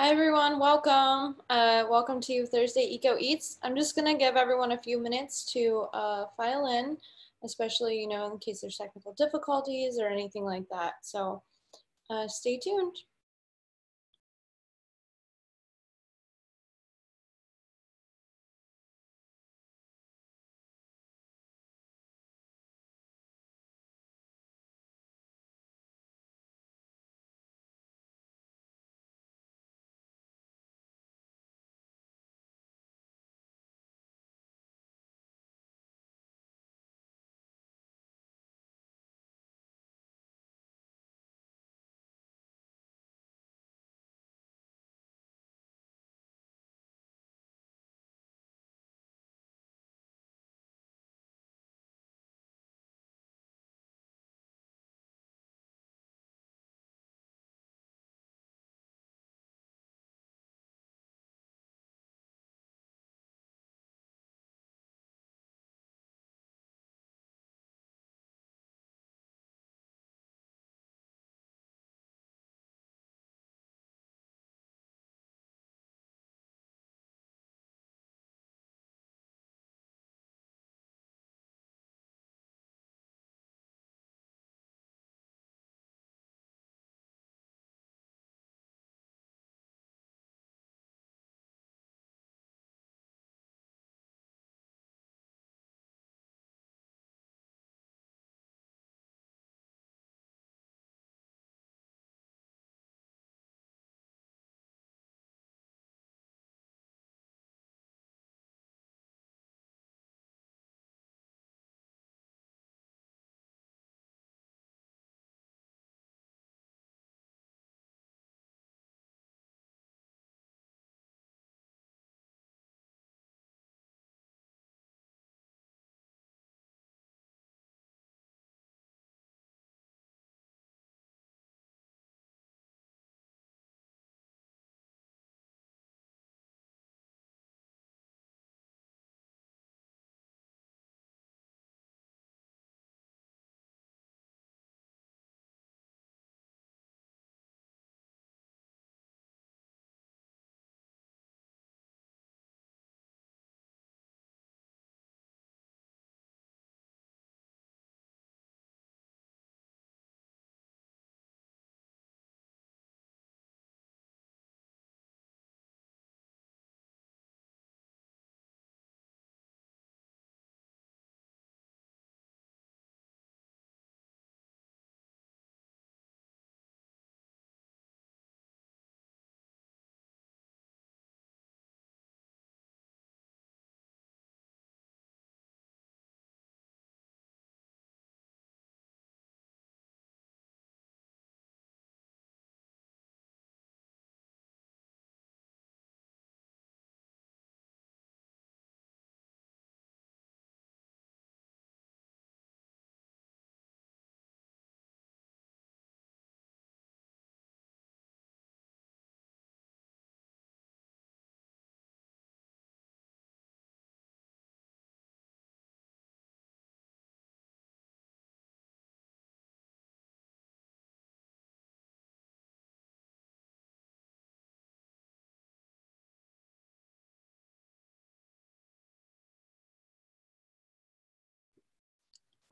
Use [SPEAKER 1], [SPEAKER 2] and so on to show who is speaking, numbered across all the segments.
[SPEAKER 1] Hi everyone, welcome. Uh, welcome to Thursday Eco Eats. I'm just gonna give everyone a few minutes to uh, file in, especially, you know, in case there's technical difficulties or anything like that. So uh, stay tuned.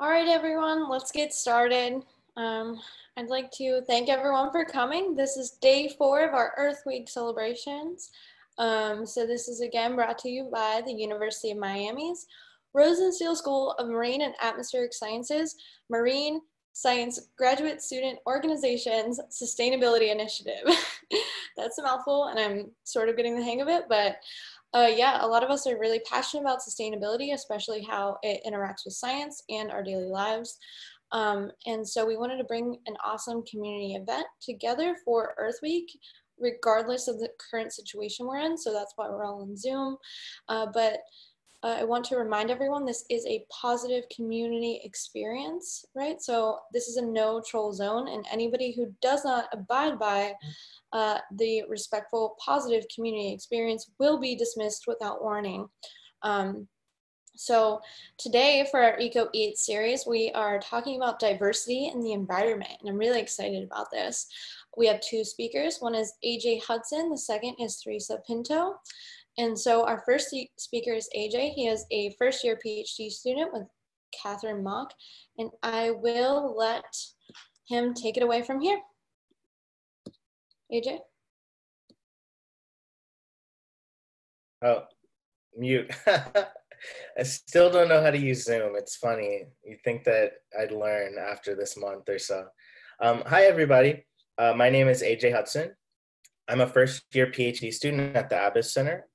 [SPEAKER 1] All right, everyone, let's get started. Um, I'd like to thank everyone for coming. This is day four of our Earth Week celebrations. Um, so this is again brought to you by the University of Miami's Rosenstiel School of Marine and Atmospheric Sciences, Marine Science Graduate Student Organization's Sustainability Initiative. That's a mouthful and I'm sort of getting the hang of it, but uh, yeah, a lot of us are really passionate about sustainability, especially how it interacts with science and our daily lives. Um, and so we wanted to bring an awesome community event together for Earth Week, regardless of the current situation we're in. So that's why we're all on Zoom. Uh, but uh, I want to remind everyone this is a positive community experience, right? So this is a no troll zone, and anybody who does not abide by uh, the respectful, positive community experience will be dismissed without warning. Um, So today for our Eco Eat series, we are talking about diversity in the environment, and I'm really excited about this. We have two speakers. One is AJ Hudson, the second is Theresa Pinto. And so our first speaker is AJ. He is a first year PhD student with Katharine Mach, and I will let him take it away from here. AJ?
[SPEAKER 2] Oh, mute. I still don't know how to use Zoom. It's funny. You think that I'd learn after this month or so. Um, hi, everybody. Uh, my name is AJ Hudson. I'm a first year PhD student at the Abess Center.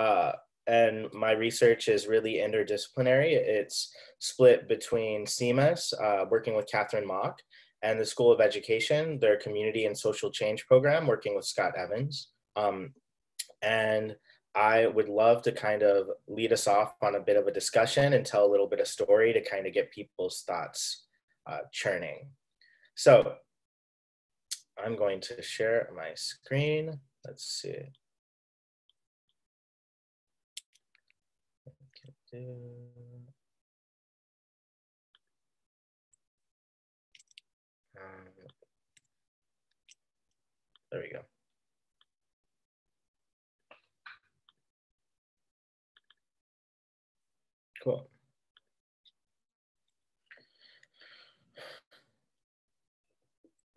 [SPEAKER 2] Uh, and my research is really interdisciplinary. It's split between CMAS, uh, working with Katharine Mach, and the School of Education, their Community and Social Change program, working with Scot Evans. Um, and I would love to kind of lead us off on a bit of a discussion and tell a little bit of story to kind of get people's thoughts uh, churning. So I'm going to share my screen. Let's see. There we go. Cool.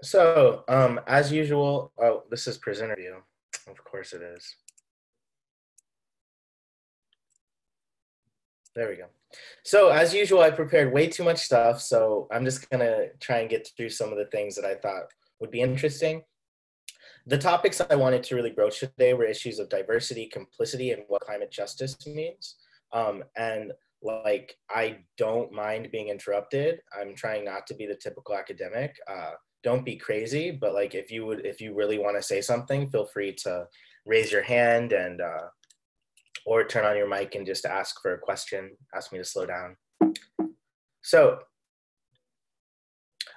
[SPEAKER 2] So, um, as usual, oh, this is presenter view. Of course it is. There we go. So as usual, I prepared way too much stuff. So I'm just gonna try and get through some of the things that I thought would be interesting. The topics I wanted to really broach today were issues of diversity, complicity, and what climate justice means. Um, and like i don't mind being interrupted i'm trying not to be the typical academic uh, don't be crazy but like if you would if you really want to say something feel free to raise your hand and uh, or turn on your mic and just ask for a question ask me to slow down. So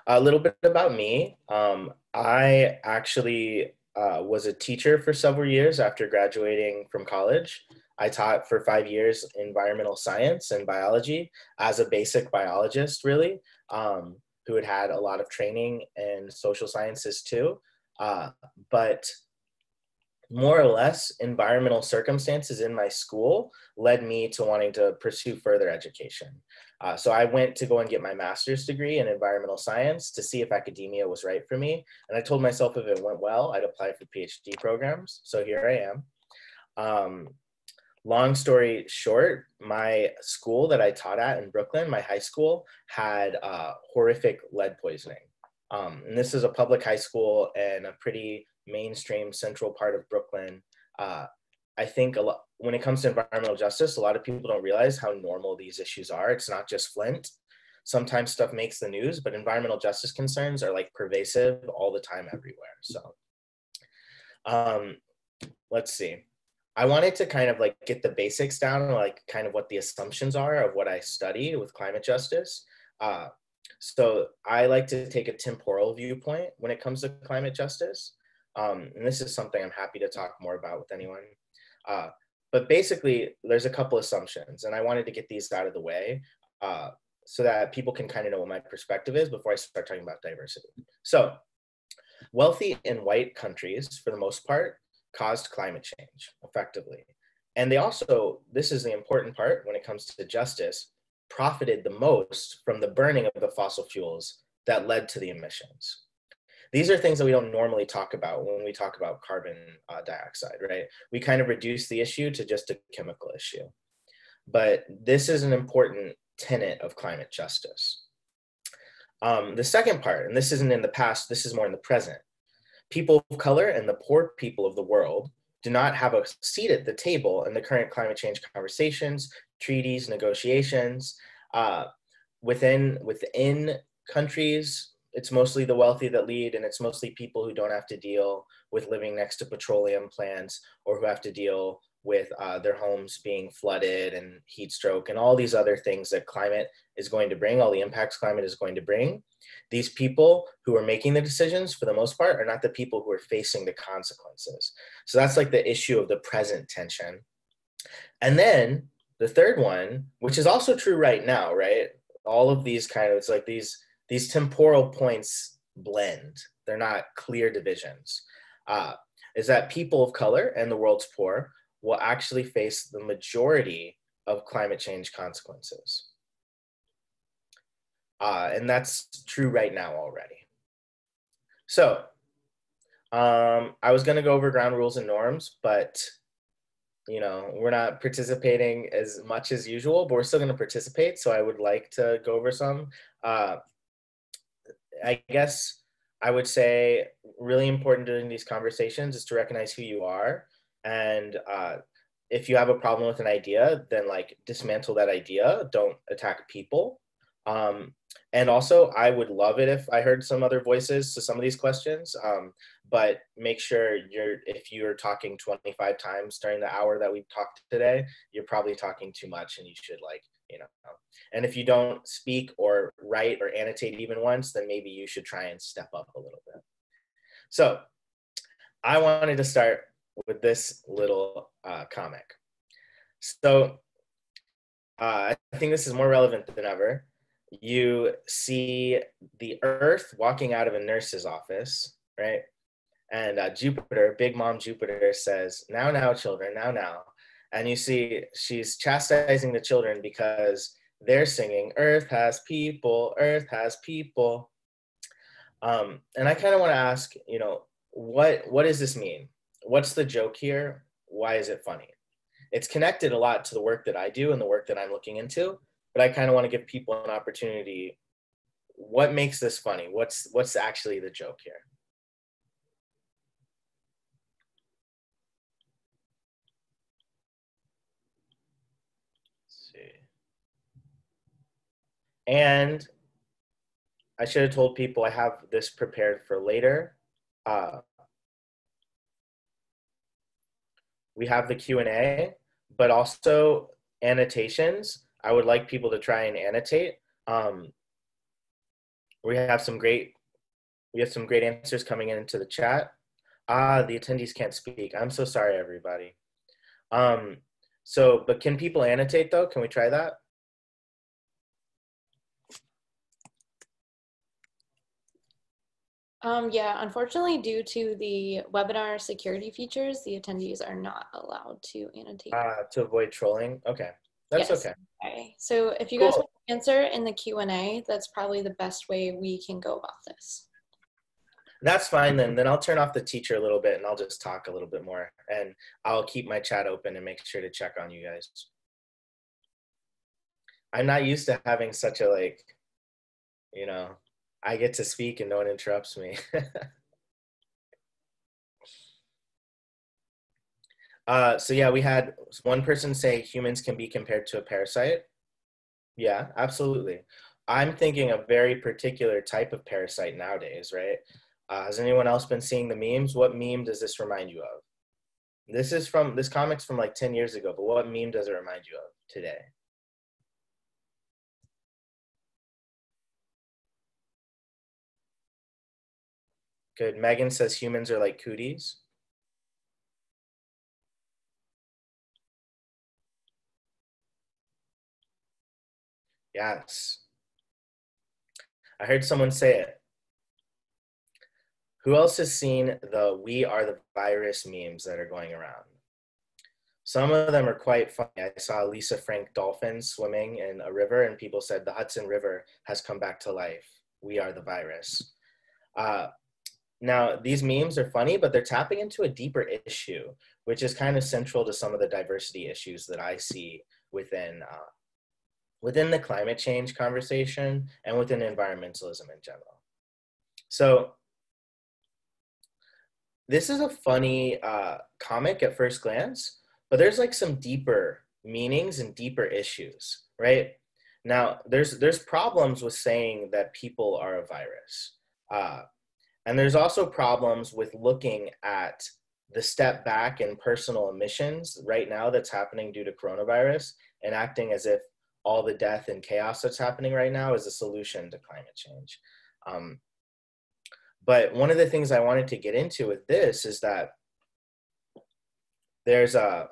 [SPEAKER 2] a little bit about me. Um, i actually uh, was a teacher for several years after graduating from college. I taught for five years environmental science and biology as a basic biologist, really, um, who had had a lot of training in social sciences too. Uh, but more or less, environmental circumstances in my school led me to wanting to pursue further education. Uh, so I went to go and get my master's degree in environmental science to see if academia was right for me. And I told myself if it went well, I'd apply for PhD programs. So here I am. Um, long story short, my school that I taught at in Brooklyn, my high school, had uh, horrific lead poisoning. Um, and this is a public high school in a pretty mainstream central part of Brooklyn. Uh, I think a lot when it comes to environmental justice, a lot of people don't realize how normal these issues are. It's not just Flint. Sometimes stuff makes the news, but environmental justice concerns are like pervasive all the time everywhere. So um, let's see. I wanted to kind of like get the basics down, like kind of what the assumptions are of what I study with climate justice. Uh, so I like to take a temporal viewpoint when it comes to climate justice. Um, and this is something I'm happy to talk more about with anyone. Uh, but basically, there's a couple assumptions, and I wanted to get these out of the way uh, so that people can kind of know what my perspective is before I start talking about diversity. So, wealthy and white countries, for the most part, caused climate change effectively. And they also, this is the important part when it comes to justice, profited the most from the burning of the fossil fuels that led to the emissions. These are things that we don't normally talk about when we talk about carbon uh, dioxide, right? We kind of reduce the issue to just a chemical issue. But this is an important tenet of climate justice. Um, the second part, and this isn't in the past, this is more in the present, people of color and the poor people of the world do not have a seat at the table in the current climate change conversations, treaties, negotiations. Uh, within within countries, it's mostly the wealthy that lead, and it's mostly people who don't have to deal with living next to petroleum plants or who have to deal with uh, their homes being flooded and heat stroke and all these other things that climate is going to bring, all the impacts climate is going to bring. These people who are making the decisions, for the most part, are not the people who are facing the consequences. So that's like the issue of the present tension. And then the third one, which is also true right now, right? All of these kind of it's like these these temporal points blend. They're not clear divisions. Uh, is that people of color and the world's poor will actually face the majority of climate change consequences. Uh, and that's true right now already. So um, I was going to go over ground rules and norms, but you know we're not participating as much as usual, but we're still going to participate. So I would like to go over some. Uh, I guess I would say really important during these conversations is to recognize who you are and uh, if you have a problem with an idea, then like dismantle that idea. Don't attack people. Um, and also, I would love it if I heard some other voices to some of these questions. Um, but make sure you're if you're talking 25 times during the hour that we've talked today, you're probably talking too much, and you should like you know. And if you don't speak or write or annotate even once, then maybe you should try and step up a little bit. So, I wanted to start with this little uh, comic. So uh, I think this is more relevant than ever. You see the Earth walking out of a nurse's office, right? And uh, Jupiter, Big Mom Jupiter says, Now, now, children, now, now. And you see she's chastising the children because they're singing, Earth has people, Earth has people. Um, and I kind of want to ask, you know, what what does this mean? what's the joke here? Why is it funny? It's connected a lot to the work that I do and the work that I'm looking into, but I kind of want to give people an opportunity. What makes this funny? What's what's actually the joke here? And I should have told people I have this prepared for later. Uh, we have the Q&A, but also annotations. I would like people to try and annotate. Um, we have some great, we have some great answers coming into the chat. Ah, the attendees can't speak. I'm so sorry, everybody. Um, so, but can people annotate though? Can we try that?
[SPEAKER 1] Um, yeah, unfortunately, due to the webinar security features, the attendees are not allowed to annotate.
[SPEAKER 2] Uh, to avoid trolling? Okay, that's yes. okay.
[SPEAKER 1] Okay, so if you cool. guys want to answer in the Q&A, that's probably the best way we can go about this.
[SPEAKER 2] That's fine then. Then I'll turn off the teacher a little bit and I'll just talk a little bit more. And I'll keep my chat open and make sure to check on you guys. I'm not used to having such a like, you know, I get to speak and no one interrupts me. uh, so yeah, we had one person say humans can be compared to a parasite. Yeah, absolutely. I'm thinking a very particular type of parasite nowadays, right? Uh, has anyone else been seeing the memes? What meme does this remind you of? This is from this comic's from like 10 years ago, but what meme does it remind you of today? Good. Megan says humans are like cooties. Yes. I heard someone say it. Who else has seen the we are the virus memes that are going around? Some of them are quite funny. I saw Lisa Frank dolphin swimming in a river, and people said the Hudson River has come back to life. We are the virus. Uh, now, these memes are funny, but they're tapping into a deeper issue, which is kind of central to some of the diversity issues that I see within uh, within the climate change conversation and within environmentalism in general. So, this is a funny uh, comic at first glance, but there's like some deeper meanings and deeper issues, right? Now, there's there's problems with saying that people are a virus. Uh, and there's also problems with looking at the step back in personal emissions right now that's happening due to coronavirus and acting as if all the death and chaos that's happening right now is a solution to climate change. Um, but one of the things I wanted to get into with this is that there's a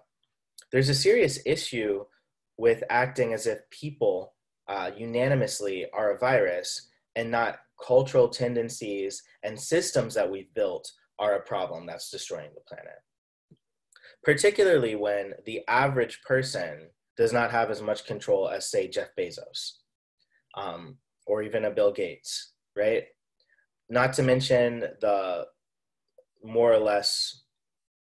[SPEAKER 2] there's a serious issue with acting as if people uh, unanimously are a virus and not cultural tendencies and systems that we've built are a problem that's destroying the planet. Particularly when the average person does not have as much control as, say, Jeff Bezos um, or even a Bill Gates, right? Not to mention the more or less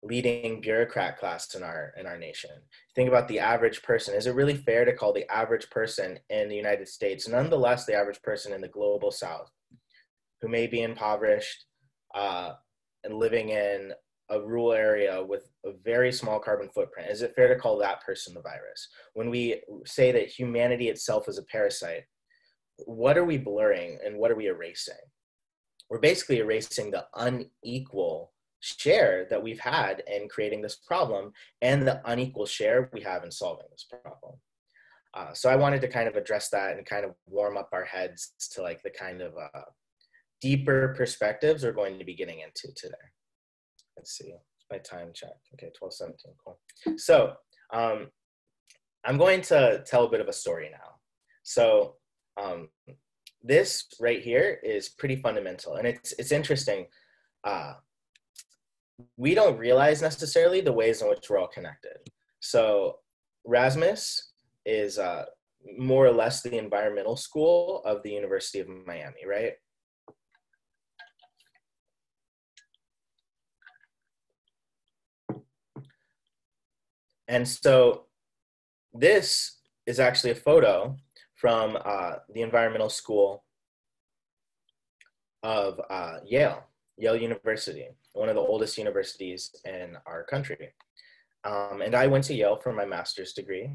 [SPEAKER 2] leading bureaucrat class in our in our nation. Think about the average person. Is it really fair to call the average person in the United States, nonetheless the average person in the global South, who may be impoverished uh, and living in a rural area with a very small carbon footprint, is it fair to call that person the virus? When we say that humanity itself is a parasite, what are we blurring and what are we erasing? We're basically erasing the unequal share that we've had in creating this problem and the unequal share we have in solving this problem. Uh, so I wanted to kind of address that and kind of warm up our heads to like the kind of uh, deeper perspectives we're going to be getting into today. Let's see, my time check. Okay, 1217, cool. So um, I'm going to tell a bit of a story now. So um, this right here is pretty fundamental and it's, it's interesting. Uh, we don't realize necessarily the ways in which we're all connected. So RSMAS is uh, more or less the environmental school of the University of Miami, right? And so this is actually a photo from uh, the environmental school of uh, Yale, Yale University one of the oldest universities in our country. Um, and I went to Yale for my master's degree.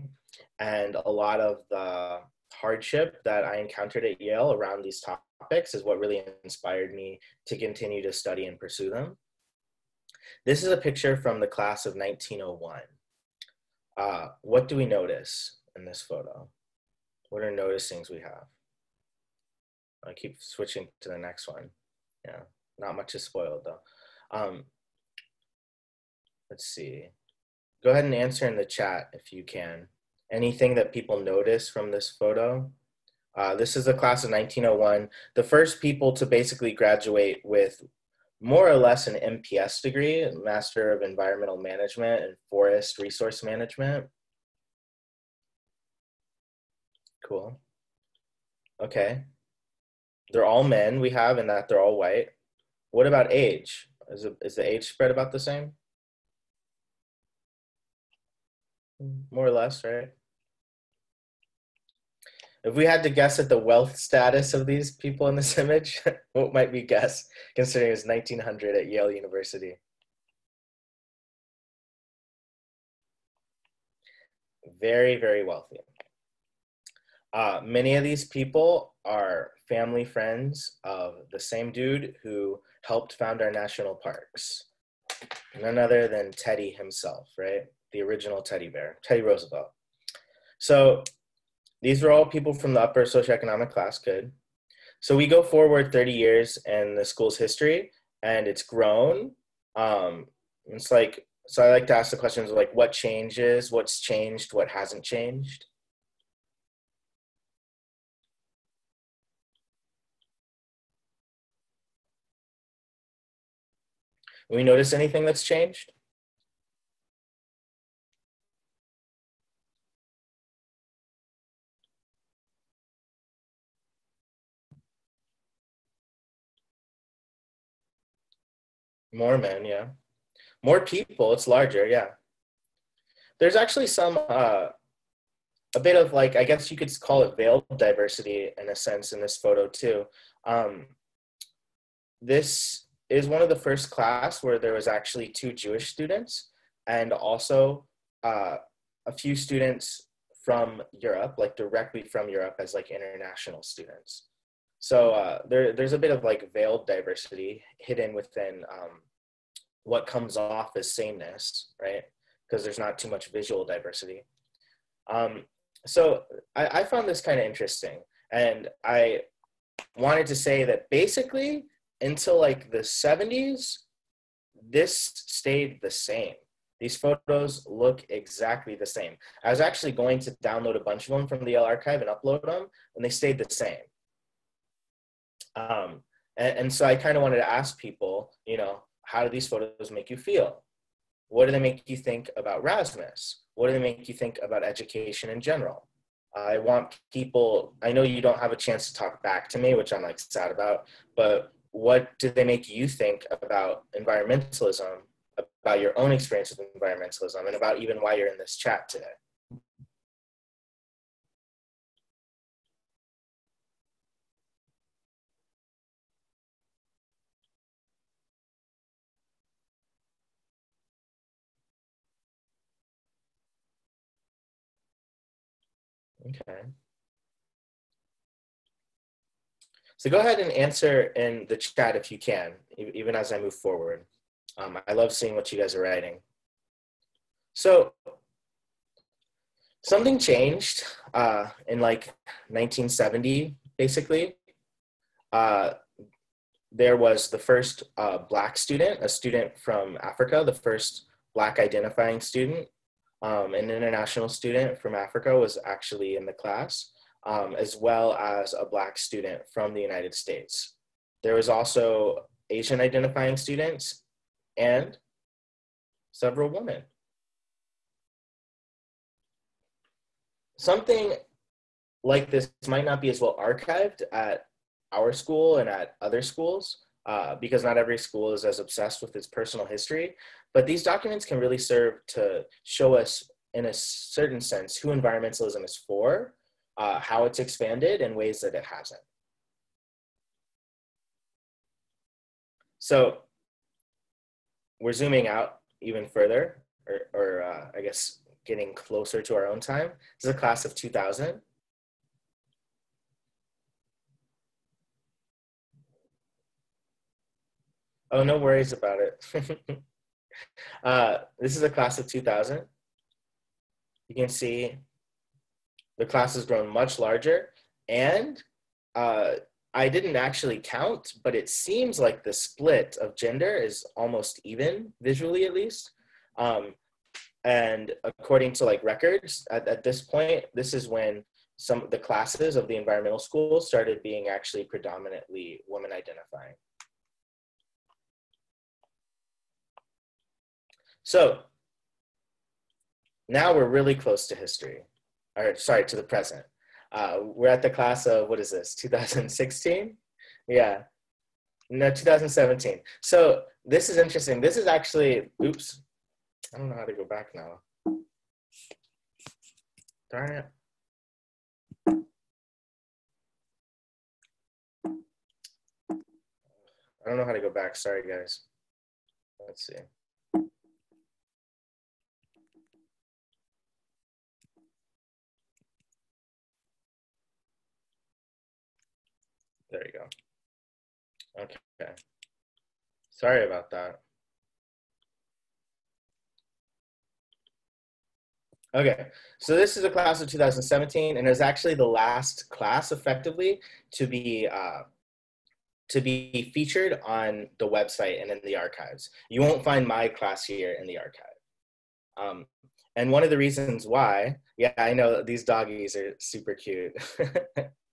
[SPEAKER 2] And a lot of the hardship that I encountered at Yale around these topics is what really inspired me to continue to study and pursue them. This is a picture from the class of 1901. Uh, what do we notice in this photo? What are noticings we have? I keep switching to the next one. Yeah, not much is spoiled though. Um, let's see. Go ahead and answer in the chat if you can. Anything that people notice from this photo? Uh, this is the class of 1901, the first people to basically graduate with more or less an MPS degree, Master of Environmental Management and Forest Resource Management. Cool. Okay. They're all men we have in that they're all white. What about age? Is, it, is the age spread about the same? More or less, right? If we had to guess at the wealth status of these people in this image, what might we guess, considering it's 1900 at Yale University? Very, very wealthy. Uh, many of these people are family friends of the same dude who helped found our national parks. None other than Teddy himself, right? The original teddy bear, Teddy Roosevelt. So these were all people from the upper socioeconomic class, good. So we go forward 30 years in the school's history and it's grown. Um, it's like, so I like to ask the questions like what changes, what's changed, what hasn't changed. we notice anything that's changed? More men, yeah. More people, it's larger, yeah. There's actually some, uh, a bit of like, I guess you could call it veiled diversity in a sense in this photo too. Um, this is one of the first class where there was actually two Jewish students and also uh, a few students from Europe, like directly from Europe as like international students. So uh, there, there's a bit of like veiled diversity hidden within um, what comes off as sameness, right? Because there's not too much visual diversity. Um, so I, I found this kind of interesting, and I wanted to say that basically until like the 70s, this stayed the same. These photos look exactly the same. I was actually going to download a bunch of them from the Yale archive and upload them, and they stayed the same. Um, and, and so I kind of wanted to ask people, you know, how do these photos make you feel? What do they make you think about RSMAS? What do they make you think about education in general? I want people, I know you don't have a chance to talk back to me, which I'm like sad about, but what do they make you think about environmentalism, about your own experience with environmentalism, and about even why you're in this chat today? Okay. So go ahead and answer in the chat if you can, even as I move forward. Um, I love seeing what you guys are writing. So something changed uh, in like 1970, basically. Uh, there was the first uh, black student, a student from Africa, the first black identifying student um, an international student from Africa was actually in the class, um, as well as a Black student from the United States. There was also Asian identifying students and several women. Something like this might not be as well archived at our school and at other schools, uh, because not every school is as obsessed with its personal history. But these documents can really serve to show us, in a certain sense, who environmentalism is for, uh, how it's expanded, and ways that it hasn't. So we're zooming out even further, or, or uh, I guess getting closer to our own time. This is a class of 2000. Oh, no worries about it. uh, this is a class of 2000. You can see the class has grown much larger and uh, I didn't actually count, but it seems like the split of gender is almost even, visually at least. Um, and according to like records, at, at this point, this is when some of the classes of the environmental school started being actually predominantly woman identifying. So now we're really close to history, or sorry, to the present. Uh, we're at the class of, what is this, 2016? Yeah, no, 2017. So this is interesting. This is actually, oops, I don't know how to go back now. Darn it. I don't know how to go back. Sorry, guys. Let's see. There you go. Okay. Sorry about that. Okay, so this is a class of 2017, and it was actually the last class, effectively, to be uh, to be featured on the website and in the archives. You won't find my class here in the archive. Um, and one of the reasons why, yeah, I know these doggies are super cute.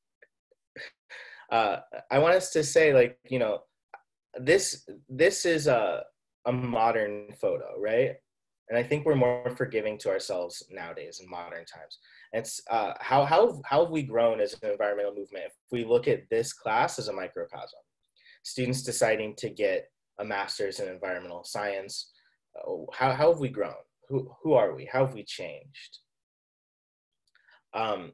[SPEAKER 2] uh, I want us to say like you know this this is a a modern photo, right? And I think we're more forgiving to ourselves nowadays in modern times. it's uh, how how how have we grown as an environmental movement? If we look at this class as a microcosm, students deciding to get a master's in environmental science, uh, how how have we grown? Who who are we? How have we changed? Um,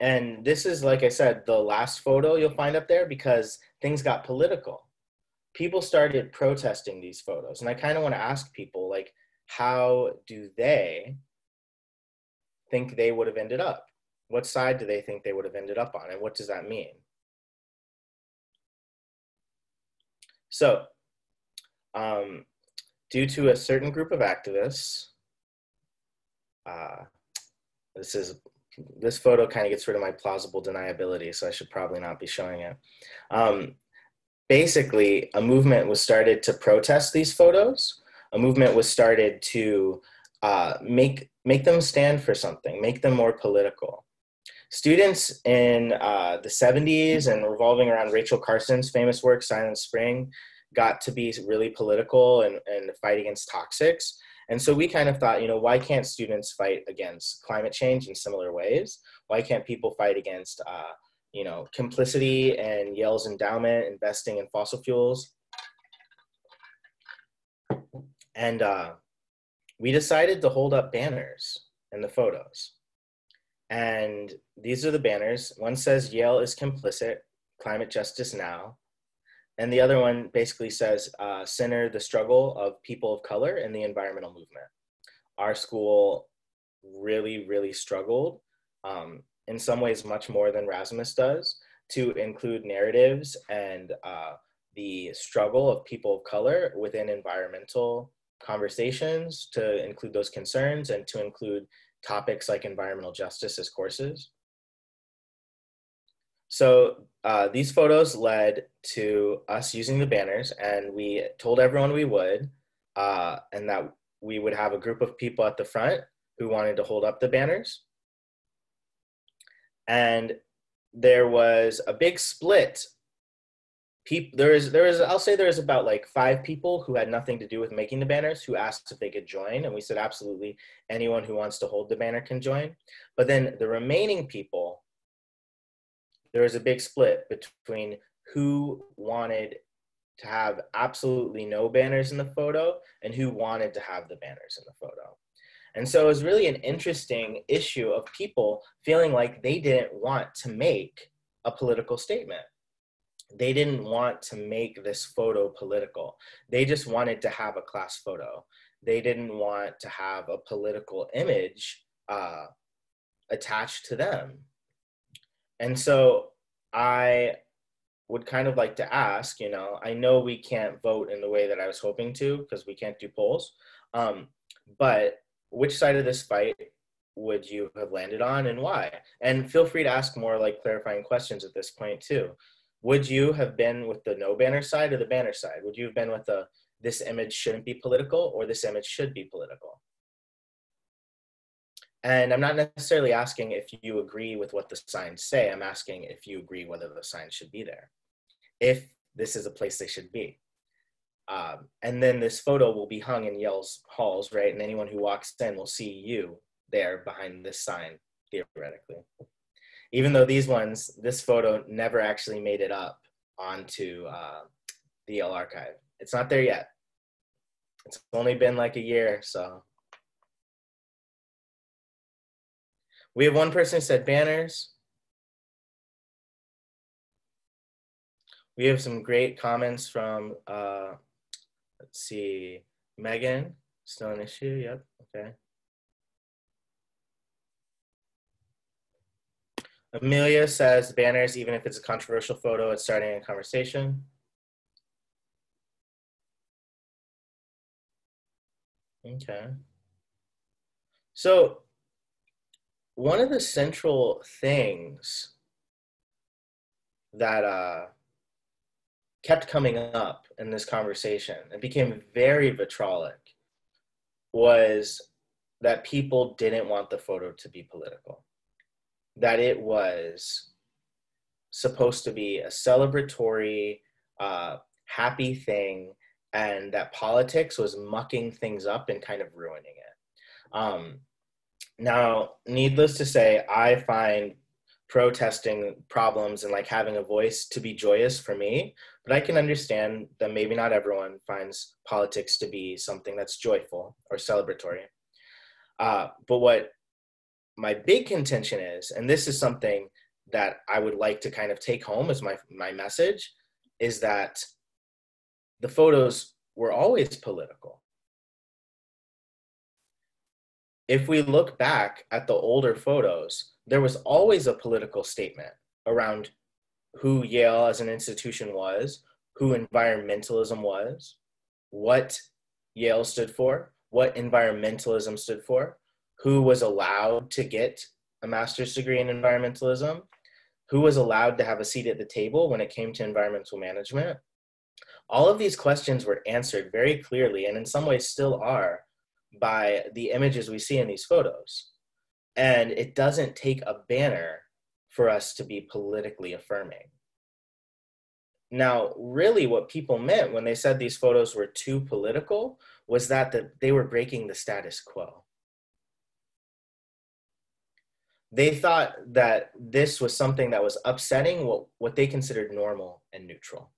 [SPEAKER 2] and this is, like I said, the last photo you'll find up there because things got political. People started protesting these photos. And I kind of want to ask people, like, how do they think they would have ended up? What side do they think they would have ended up on? And what does that mean? So, um, due to a certain group of activists, uh, this is this photo kind of gets rid of my plausible deniability, so I should probably not be showing it. Um, basically, a movement was started to protest these photos a movement was started to uh, make make them stand for something, make them more political. Students in uh, the 70s and revolving around Rachel Carson's famous work, Silent Spring, got to be really political and, and fight against toxics. And so we kind of thought, you know, why can't students fight against climate change in similar ways? Why can't people fight against, uh, you know, complicity and Yale's endowment, investing in fossil fuels? And uh, we decided to hold up banners in the photos. And these are the banners. One says Yale is complicit, climate justice now. And the other one basically says uh, center the struggle of people of color in the environmental movement. Our school really, really struggled, um, in some ways, much more than RSMAS does, to include narratives and uh, the struggle of people of color within environmental conversations, to include those concerns, and to include topics like environmental justice as courses. So uh, these photos led to us using the banners, and we told everyone we would, uh, and that we would have a group of people at the front who wanted to hold up the banners. And there was a big split. People, there is, there is, I'll say there is about like five people who had nothing to do with making the banners who asked if they could join, and we said absolutely anyone who wants to hold the banner can join. But then the remaining people there was a big split between who wanted to have absolutely no banners in the photo and who wanted to have the banners in the photo. And so it was really an interesting issue of people feeling like they didn't want to make a political statement. They didn't want to make this photo political. They just wanted to have a class photo. They didn't want to have a political image uh, attached to them. And so I would kind of like to ask, you know, I know we can't vote in the way that I was hoping to because we can't do polls, um, but which side of this fight would you have landed on and why? And feel free to ask more like clarifying questions at this point too. Would you have been with the no banner side or the banner side? Would you have been with the this image shouldn't be political or this image should be political? And I'm not necessarily asking if you agree with what the signs say. I'm asking if you agree whether the signs should be there, if this is a place they should be. Um, and then this photo will be hung in Yale's halls, right? And anyone who walks in will see you there behind this sign, theoretically. Even though these ones, this photo never actually made it up onto uh, the Yale archive. It's not there yet. It's only been like a year, so We have one person who said banners. We have some great comments from, uh, let's see, Megan, still an issue, yep, okay. Amelia says banners, even if it's a controversial photo, it's starting a conversation. Okay. So one of the central things that uh, kept coming up in this conversation and became very vitriolic was that people didn't want the photo to be political, that it was supposed to be a celebratory, uh, happy thing, and that politics was mucking things up and kind of ruining it. Um, now, needless to say, I find protesting problems and like having a voice to be joyous for me, but I can understand that maybe not everyone finds politics to be something that's joyful or celebratory. Uh, but what my big contention is, and this is something that I would like to kind of take home as my my message, is that the photos were always political if we look back at the older photos, there was always a political statement around who Yale as an institution was, who environmentalism was, what Yale stood for, what environmentalism stood for, who was allowed to get a master's degree in environmentalism, who was allowed to have a seat at the table when it came to environmental management. all of these questions were answered very clearly and in some ways still are by the images we see in these photos. And it doesn't take a banner for us to be politically affirming. Now, really, what people meant when they said these photos were too political was that, that they were breaking the status quo. They thought that this was something that was upsetting what, what they considered normal and neutral.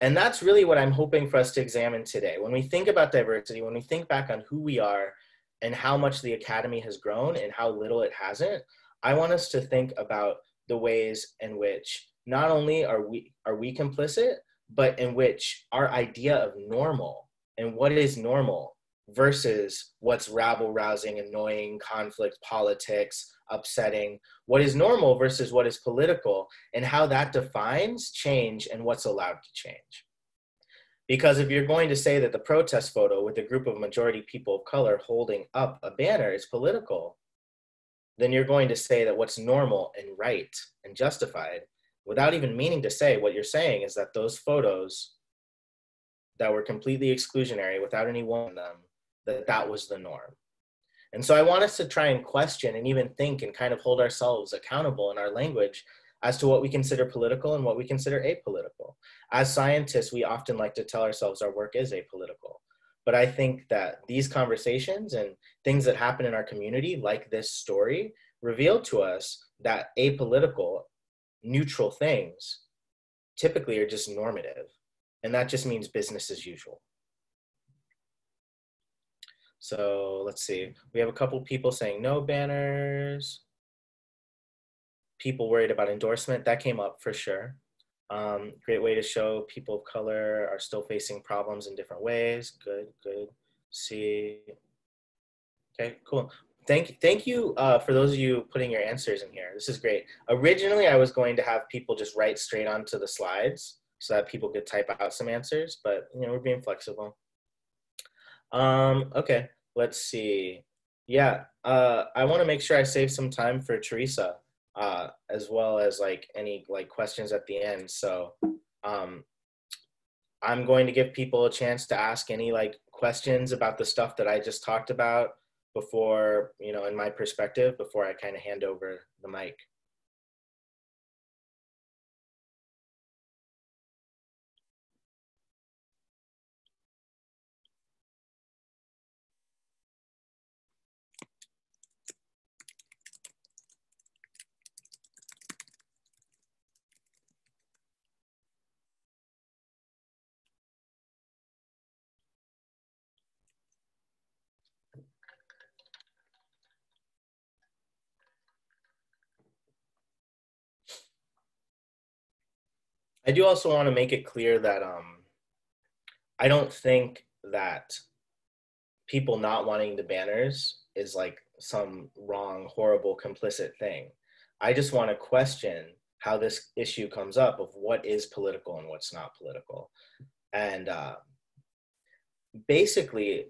[SPEAKER 2] And that's really what I'm hoping for us to examine today. When we think about diversity, when we think back on who we are and how much the academy has grown and how little it hasn't, I want us to think about the ways in which not only are we are we complicit, but in which our idea of normal and what is normal versus what's rabble rousing, annoying, conflict, politics, upsetting, what is normal versus what is political, and how that defines change and what's allowed to change. Because if you're going to say that the protest photo with a group of majority people of color holding up a banner is political, then you're going to say that what's normal and right and justified without even meaning to say what you're saying is that those photos that were completely exclusionary without anyone in them that that was the norm and so I want us to try and question and even think and kind of hold ourselves accountable in our language as to what we consider political and what we consider apolitical. As scientists, we often like to tell ourselves our work is apolitical. But I think that these conversations and things that happen in our community, like this story, reveal to us that apolitical, neutral things typically are just normative. And that just means business as usual. So let's see. We have a couple people saying no banners. People worried about endorsement. That came up for sure. Um, great way to show people of color are still facing problems in different ways. Good, good. See. Okay, cool. Thank, thank you uh, for those of you putting your answers in here. This is great. Originally, I was going to have people just write straight onto the slides so that people could type out some answers, but you know we're being flexible. Um, okay, let's see. Yeah, uh, I want to make sure I save some time for Theresa, uh, as well as like any like questions at the end. So, um, I'm going to give people a chance to ask any like questions about the stuff that I just talked about before, you know, in my perspective, before I kind of hand over the mic. I do also want to make it clear that um, I don't think that people not wanting the banners is like some wrong, horrible, complicit thing. I just want to question how this issue comes up of what is political and what's not political. And uh, basically,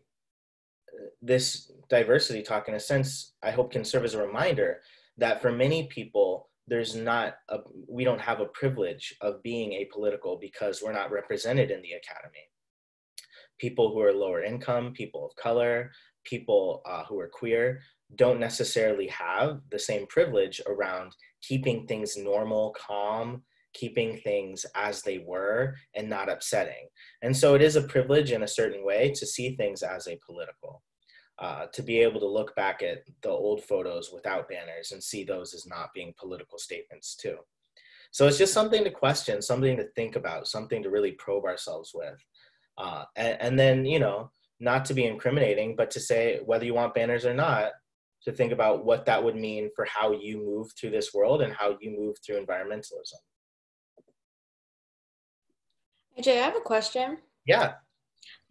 [SPEAKER 2] this diversity talk, in a sense, I hope can serve as a reminder that for many people, there's not a we don't have a privilege of being apolitical because we're not represented in the academy. People who are lower income people of color people uh, who are queer don't necessarily have the same privilege around keeping things normal calm keeping things as they were and not upsetting. And so it is a privilege in a certain way to see things as apolitical uh, to be able to look back at the old photos without banners and see those as not being political statements too. So it's just something to question, something to think about, something to really probe ourselves with. Uh, and, and then, you know, not to be incriminating, but to say whether you want banners or not, to think about what that would mean for how you move through this world and how you move through environmentalism.
[SPEAKER 1] AJ, I have a question.
[SPEAKER 2] Yeah.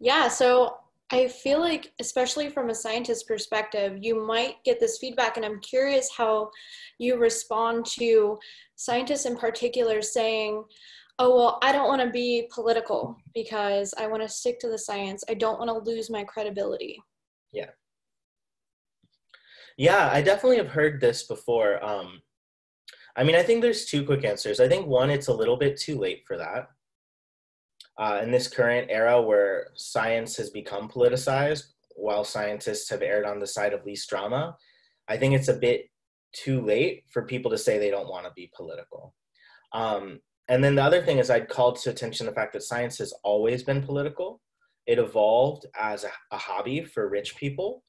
[SPEAKER 1] Yeah. So I feel like, especially from a scientist perspective, you might get this feedback, and I'm curious how you respond to scientists in particular saying, Oh, well, I don't want to be political because I want to stick to the science. I don't want to lose my credibility.
[SPEAKER 2] Yeah. Yeah, I definitely have heard this before. Um, I mean, I think there's two quick answers. I think one, it's a little bit too late for that. Uh, in this current era where science has become politicized while scientists have erred on the side of least drama, I think it's a bit too late for people to say they don't want to be political. Um, and then the other thing is I'd call to attention the fact that science has always been political. It evolved as a, a hobby for rich people,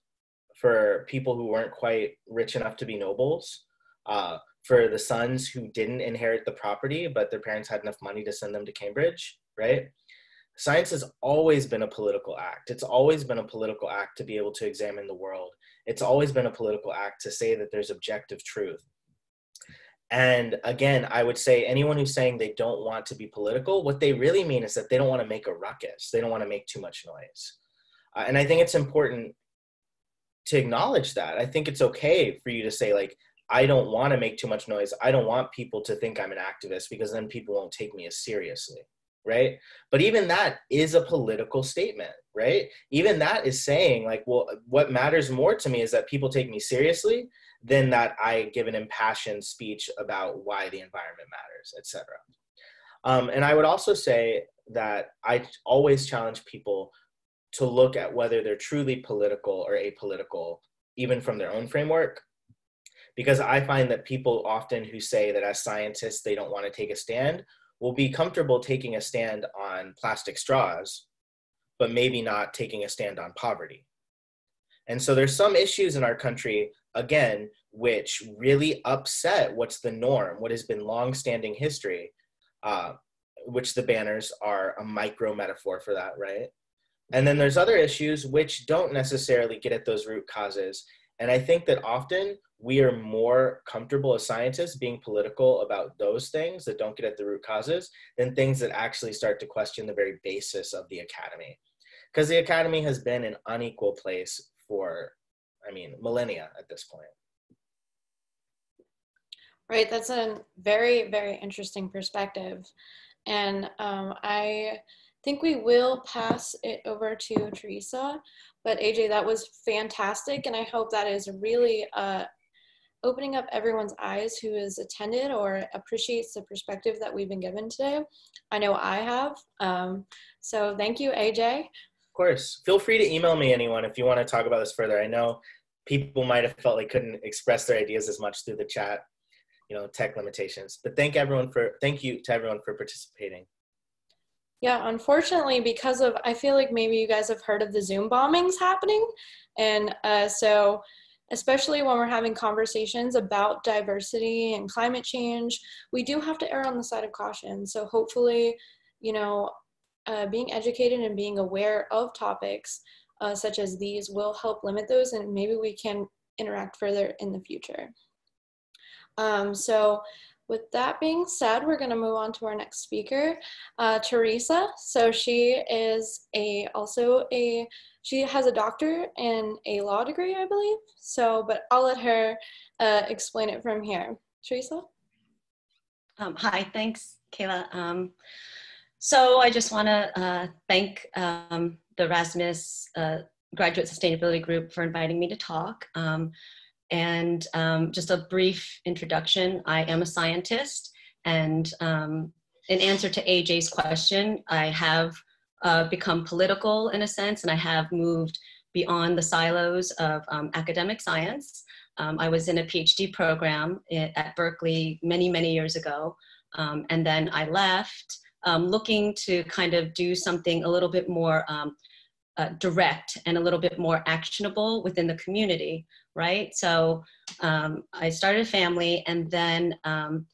[SPEAKER 2] for people who weren't quite rich enough to be nobles, uh, for the sons who didn't inherit the property, but their parents had enough money to send them to Cambridge, right? Science has always been a political act. It's always been a political act to be able to examine the world. It's always been a political act to say that there's objective truth. And again, I would say anyone who's saying they don't want to be political, what they really mean is that they don't want to make a ruckus. They don't want to make too much noise. Uh, and I think it's important to acknowledge that. I think it's okay for you to say, like, I don't want to make too much noise. I don't want people to think I'm an activist because then people won't take me as seriously. Right. But even that is a political statement. Right. Even that is saying, like, well, what matters more to me is that people take me seriously than that I give an impassioned speech about why the environment matters, etc. Um, and I would also say that I always challenge people to look at whether they're truly political or apolitical, even from their own framework. Because I find that people often who say that as scientists they don't want to take a stand will be comfortable taking a stand on plastic straws, but maybe not taking a stand on poverty. And so there's some issues in our country again, which really upset what's the norm, what has been long-standing history, uh, which the banners are a micro metaphor for that, right? And then there's other issues which don't necessarily get at those root causes. And I think that often we are more comfortable as scientists being political about those things that don't get at the root causes than things that actually start to question the very basis of the academy. Because the academy has been an unequal place for I mean, millennia at this point.
[SPEAKER 1] Right, that's a very, very interesting perspective. And um, I think we will pass it over to Theresa. But AJ, that was fantastic. And I hope that is really uh, opening up everyone's eyes who has attended or appreciates the perspective that we've been given today. I know I have. Um, so thank you, AJ Of
[SPEAKER 2] course. Feel free to email me anyone if you want to talk about this further. I know people might have felt they couldn't express their ideas as much through the chat, you know, tech limitations. But thank everyone for thank you to everyone for participating.
[SPEAKER 1] Yeah, unfortunately, because of I feel like maybe you guys have heard of the Zoom bombings happening, and uh, so especially when we're having conversations about diversity and climate change, we do have to err on the side of caution. So hopefully, you know, uh, being educated and being aware of topics uh, such as these will help limit those and maybe we can interact further in the future. Um, so with that being said, we're going to move on to our next speaker, uh, Theresa. So she is a also a she has a doctor and a law degree, I believe. So, but I'll let her uh, explain it from here. Theresa.
[SPEAKER 3] Um, hi, thanks, Kayla. Um, so I just want to uh, thank um, the RSMAS uh, Graduate Sustainability Group for inviting me to talk. Um, and um, just a brief introduction, I am a scientist and um, in answer to AJ's question, I have uh, become political in a sense and I have moved beyond the silos of um, academic science. Um, I was in a PhD program at Berkeley many, many years ago. and then I left um, looking to kind of do something a little bit more um, uh, direct and a little bit more actionable within the community, right? So um, I started a family, and then um,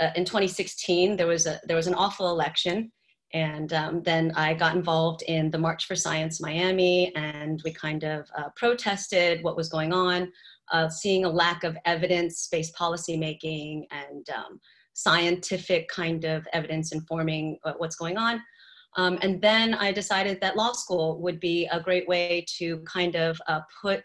[SPEAKER 3] uh, in 2016 there was a there was an awful election, and um, then I got involved in the March for Science Miami, and we kind of uh, protested what was going on, uh, seeing a lack of evidence-based policymaking and um, scientific kind of evidence informing uh, what's going on. Um, and then I decided that law school would be a great way to kind of uh, put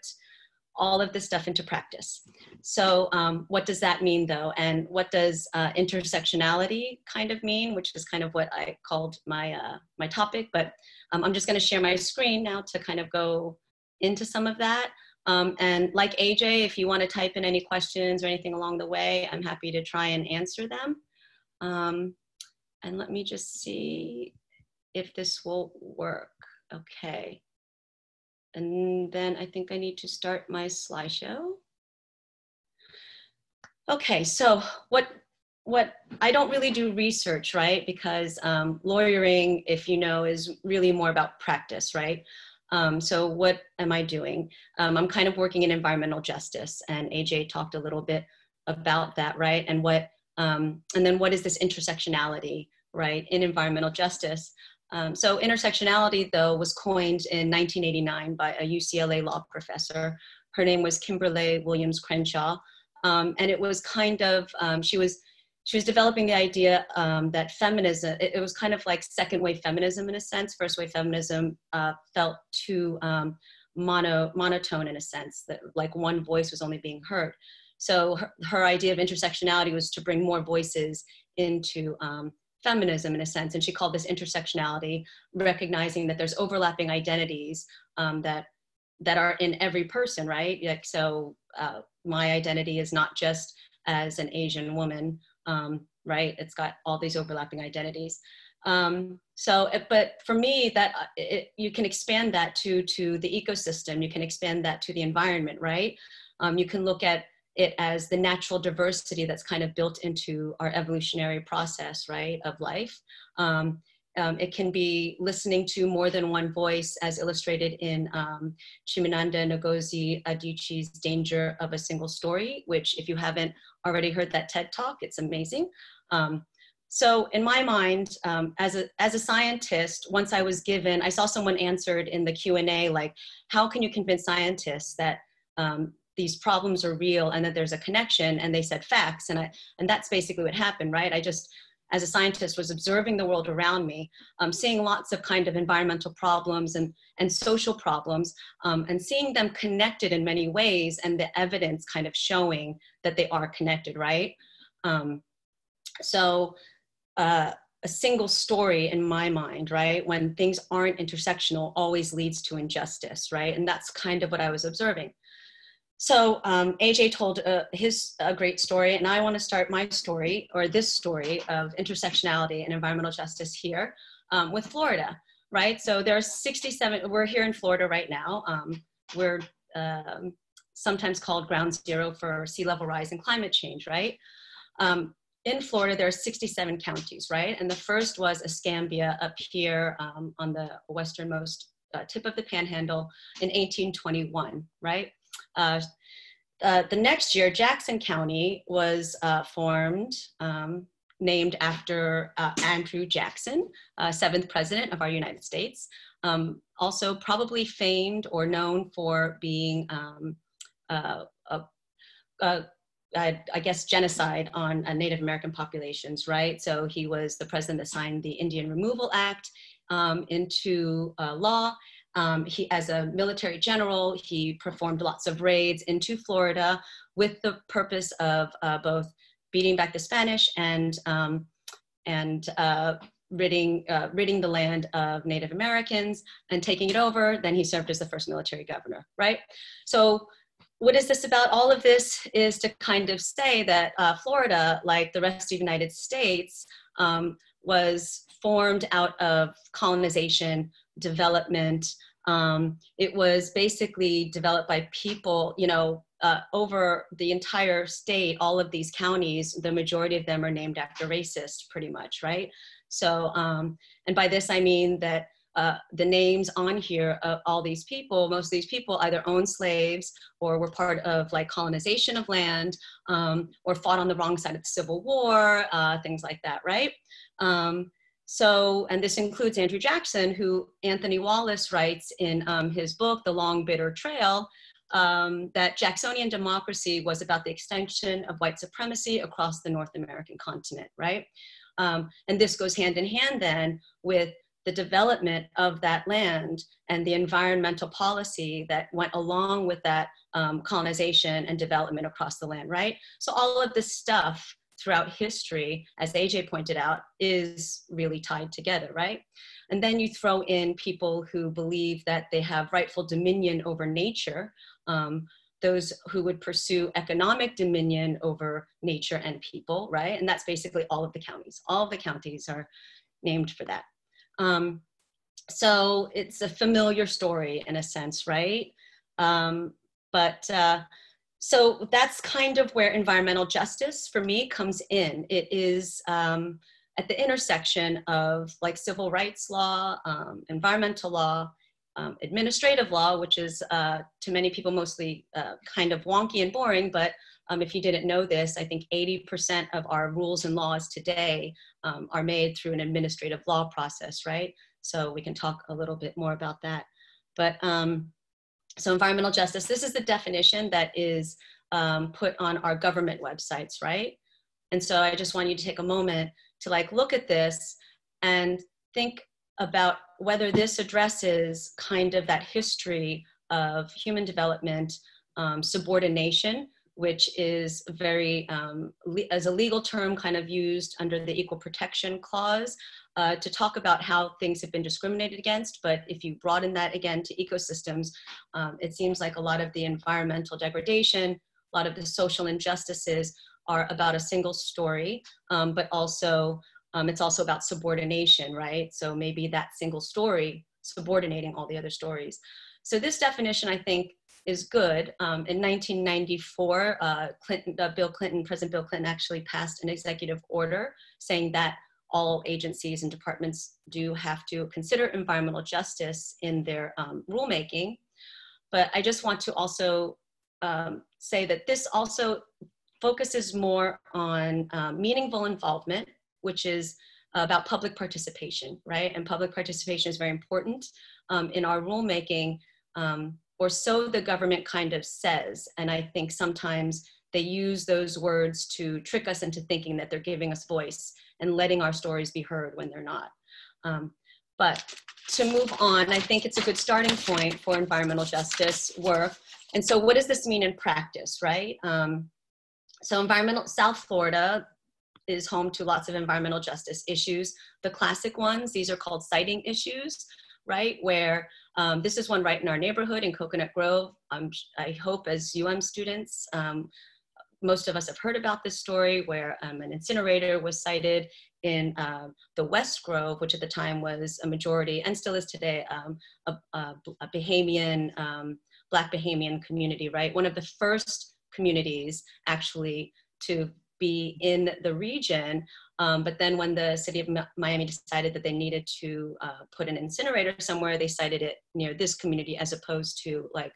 [SPEAKER 3] all of this stuff into practice. So um, what does that mean though? And what does uh, intersectionality kind of mean, which is kind of what I called my, uh, my topic, but um, I'm just gonna share my screen now to kind of go into some of that. Um, and like AJ, if you want to type in any questions or anything along the way, I'm happy to try and answer them. Um, and let me just see if this will work. Okay. And then I think I need to start my slideshow. Okay, so what what I don't really do research, right? Because um, lawyering, if you know, is really more about practice, right? Um, so what am I doing? Um, I'm kind of working in environmental justice, and AJ talked a little bit about that, right? And what, um, and then what is this intersectionality, right, in environmental justice? Um, so intersectionality, though, was coined in 1989 by a UCLA law professor. Her name was Kimberlé Williams Crenshaw, um, and it was kind of um, she was she was developing the idea um, that feminism it, it, was kind of like second wave feminism in a sense. First wave feminism uh, felt too um, mono monotone in a sense that like one voice was only being heard. So her, her idea of intersectionality was to bring more voices into um, feminism in a sense. And she called this intersectionality, recognizing that there's overlapping identities um, that that are in every person, right? Like so, uh, my identity is not just as an Asian woman, um, right? It's got all these overlapping identities. Um, so, but for me, that uh, it, you can expand that to to the ecosystem. You can expand that to the environment, right? Um, you can look at it as the natural diversity that's kind of built into our evolutionary process, right, of life. Um, um, it can be listening to more than one voice as illustrated in um, Chimamanda Ngozi Adichie's Danger of a Single Story, which if you haven't already heard that TED Talk, it's amazing. Um, so in my mind, um, as, a, as a scientist, once I was given, I saw someone answered in the Q&A, like, how can you convince scientists that um, these problems are real and that there's a connection and they said facts and I and that's basically what happened right I just as a scientist was observing the world around me um, seeing lots of kind of environmental problems and and social problems um, and seeing them connected in many ways and the evidence kind of showing that they are connected right um, so uh, a single story in my mind, right? When things aren't intersectional, always leads to injustice, right? And that's kind of what I was observing. So um, AJ told uh, his a great story, and I want to start my story or this story of intersectionality and environmental justice here um, with Florida, right? So there are 67. We're here in Florida right now. Um, we're um, sometimes called ground zero for sea level rise and climate change, right? Um, in Florida, there are 67 counties, right? And the first was Escambia up here um, on the westernmost uh, tip of the panhandle in 1821, right? Uh, uh, the next year, Jackson County was uh, formed, um, named after uh, Andrew Jackson, uh, seventh president of our United States. Um, also, probably famed or known for being um, uh, a, a, a, I guess genocide on Native American populations, right? So he was the president that signed the Indian Removal Act um, into law um, he, as a military general, he performed lots of raids into Florida with the purpose of uh, both beating back the Spanish and um, and uh, ridding uh, ridding the land of Native Americans and taking it over. Then he served as the first military governor. Right. So. What is this about? All of this is to kind of say that uh, Florida, like the rest of the United States, um, was formed out of colonization development. Um, it was basically developed by people, you know, uh, over the entire state, all of these counties, the majority of them are named after racist, pretty much, right? So, um, and by this I mean that uh, the names on here of all these people, most of these people either owned slaves or were part of like colonization of land um, or fought on the wrong side of the Civil War, uh, things like that, right? Um, so, and this includes Andrew Jackson, who Anthony Wallace writes in um, his book, The Long Bitter Trail, um, that Jacksonian democracy was about the extension of white supremacy across the North American continent, right? Um, and this goes hand in hand then with the development of that land and the environmental policy that went along with that um, colonization and development across the land, right? So all of this stuff throughout history, as AJ pointed out, is really tied together, right? And then you throw in people who believe that they have rightful dominion over nature, um, those who would pursue economic dominion over nature and people, right? And that's basically all of the counties. All of the counties are named for that. Um, so it's a familiar story in a sense, right? Um, but uh, so that's kind of where environmental justice for me comes in. It is um, at the intersection of like civil rights law, um, environmental law, um, administrative law, which is uh, to many people mostly uh, kind of wonky and boring, but um, if you didn't know this, I think 80% of our rules and laws today um, are made through an administrative law process, right? So we can talk a little bit more about that. But um, so environmental justice, this is the definition that is um, put on our government websites, right? And so I just want you to take a moment to like look at this and think about whether this addresses kind of that history of human development, um, subordination, which is very, um, as a legal term, kind of used under the Equal Protection Clause uh, to talk about how things have been discriminated against. But if you broaden that again to ecosystems, um, it seems like a lot of the environmental degradation, a lot of the social injustices are about a single story, um, but also um, it's also about subordination, right? So maybe that single story subordinating all the other stories. So this definition, I think, is good. Um, in 1994, uh, Clinton, uh, Bill Clinton, President Bill Clinton actually passed an executive order saying that all agencies and departments do have to consider environmental justice in their um, rulemaking. But I just want to also um, say that this also focuses more on um, meaningful involvement, which is about public participation, right? And public participation is very important um, in our rulemaking, um, or so the government kind of says. And I think sometimes they use those words to trick us into thinking that they're giving us voice and letting our stories be heard when they're not. Um, but to move on, I think it's a good starting point for environmental justice work. And so what does this mean in practice, right? Um, so environmental, South Florida is home to lots of environmental justice issues. The classic ones, these are called siting issues, right? Where um, this is one right in our neighborhood in Coconut Grove. Um, I hope as UM students, um, most of us have heard about this story where um, an incinerator was sited in uh, the West Grove, which at the time was a majority and still is today um, a, a, a, Bahamian, um, Black Bahamian community, right? One of the first communities actually to be in the region. Um, but then when the city of Miami decided that they needed to uh, put an incinerator somewhere, they cited it near this community as opposed to like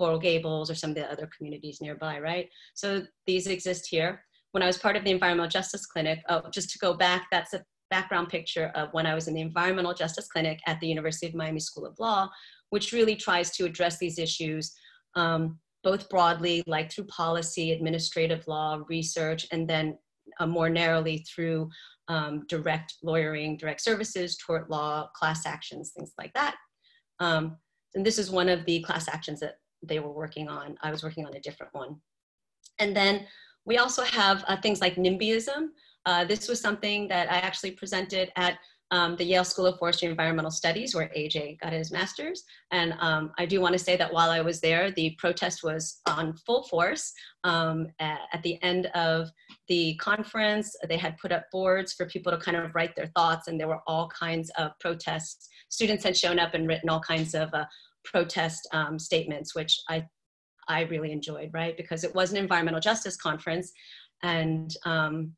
[SPEAKER 3] Coral Gables or some of the other communities nearby, right? So these exist here. When I was part of the Environmental Justice Clinic, oh, just to go back, that's a background picture of when I was in the Environmental Justice Clinic at the University of Miami School of Law, which really tries to address these issues um, both broadly, like through policy, administrative law, research, and then uh, more narrowly through um, direct lawyering, direct services, tort law, class actions, things like that. Um, and this is one of the class actions that they were working on. I was working on a different one. And then we also have uh, things like NIMBYism. Uh, this was something that I actually presented at um, the Yale School of Forestry and Environmental Studies, where AJ got his master's. And um, I do want to say that while I was there, the protest was on full force. Um, at, at, the end of the conference, they had put up boards for people to kind of write their thoughts, and there were all kinds of protests. Students had shown up and written all kinds of uh, protest um, statements, which I, I really enjoyed, right? Because it was an environmental justice conference. And, um,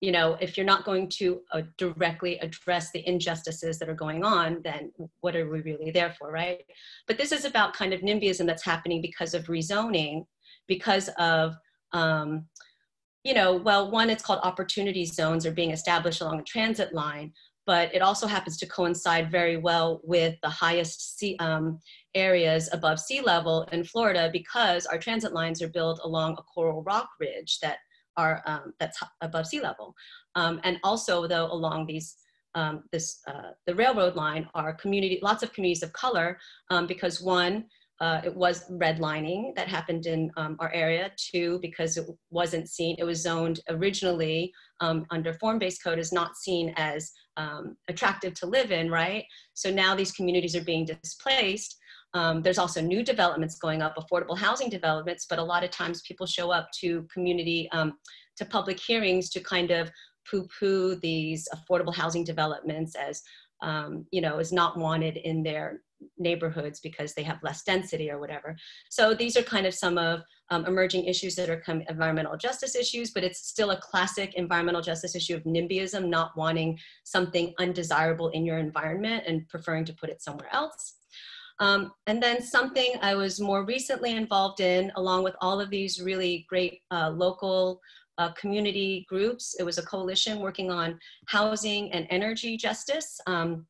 [SPEAKER 3] you know, if you're not going to uh, directly address the injustices that are going on, then what are we really there for, right? But this is about kind of NIMBYism that's happening because of rezoning, because of, um, you know, well, one, it's called opportunity zones are being established along a transit line, but it also happens to coincide very well with the highest sea, um, areas above sea level in Florida because our transit lines are built along a coral rock ridge that are um, that's above sea level, um, and also though along these um, this uh, the railroad line are community lots of communities of color um, because one uh, it was redlining that happened in um, our area. too, because it wasn't seen, it was zoned originally um, under form-based code is not seen as um, attractive to live in, right? So now these communities are being displaced. Um, there's also new developments going up, affordable housing developments, but a lot of times people show up to community, um, to public hearings to kind of poo-poo these affordable housing developments as um, you know, is not wanted in their neighborhoods because they have less density or whatever. So these are kind of some of um, emerging issues that are come environmental justice issues, but it's still a classic environmental justice issue of NIMBYism, not wanting something undesirable in your environment and preferring to put it somewhere else. Um, and then something I was more recently involved in, along with all of these really great uh, local uh, community groups. It was a coalition working on housing and energy justice um,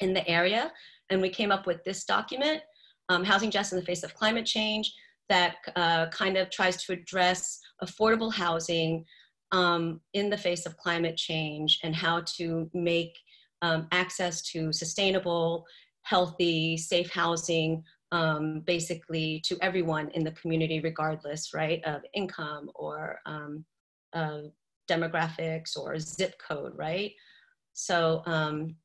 [SPEAKER 3] in the area. And we came up with this document, um, Housing Justice in the Face of Climate Change, that uh, kind of tries to address affordable housing um, in the face of climate change and how to make um, access to sustainable, healthy, safe housing um, basically to everyone in the community, regardless, right, of income or um, demographics or zip code, right? So, um,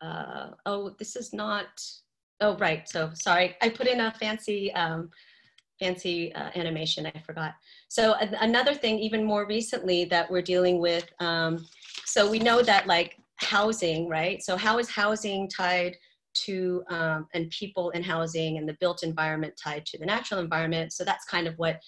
[SPEAKER 3] uh, oh, this is not, oh, right. So sorry, I put in a fancy, um, fancy uh, animation, I forgot. So another thing, even more recently that we're dealing with, um, so we know that like housing, right? So how is housing tied to, um, and people in housing and the built environment tied to the natural environment? So that's kind of what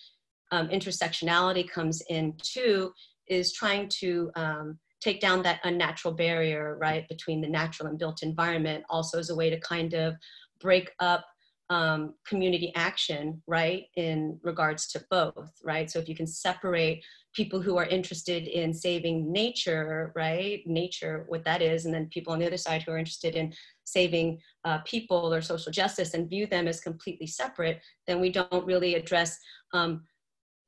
[SPEAKER 3] um, intersectionality comes in too, is trying to um, take down that unnatural barrier, right, between the natural and built environment, also as a way to kind of break up um, community action, right, in regards to both, right? So if you can separate people who are interested in saving nature, right, nature, what that is, and then people on the other side who are interested in saving uh, people or social justice and view them as completely separate, then we don't really address um,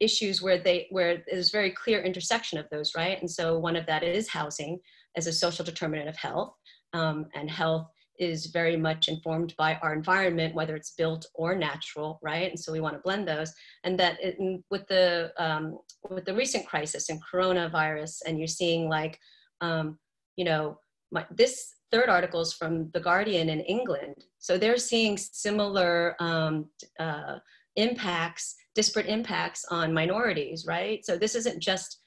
[SPEAKER 3] issues where they where there's very clear intersection of those right? And so one of that is housing as a social determinant of health. Um, and health is very much informed by our environment whether it's built or natural right? And so we want to blend those. And that it, with the um, with the recent crisis and coronavirus and you're seeing like um, you know my, this third article is from the guardian in england. So they're seeing similar um, uh, impacts, disparate impacts on minorities, right? So this isn't just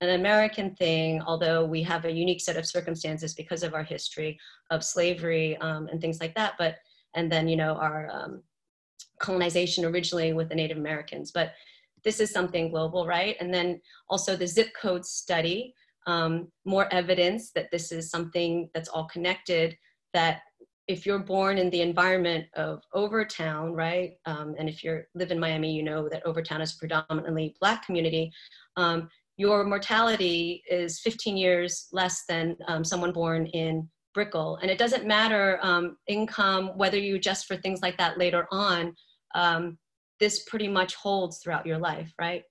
[SPEAKER 3] an American thing, although we have a unique set of circumstances because of our history of slavery um, and things like that. But and then you know our um, colonization originally with the Native Americans. But this is something global, right? And then also the zip code study, um, more evidence that this is something that's all connected. That if you're born in the environment of Overtown, right, um, and if you live in Miami, you know that Overtown is predominantly Black community. Um, your mortality is 15 years less than um, someone born in Brickell, and it doesn't matter um, income whether you adjust for things like that later on. Um, this pretty much holds throughout your life, right?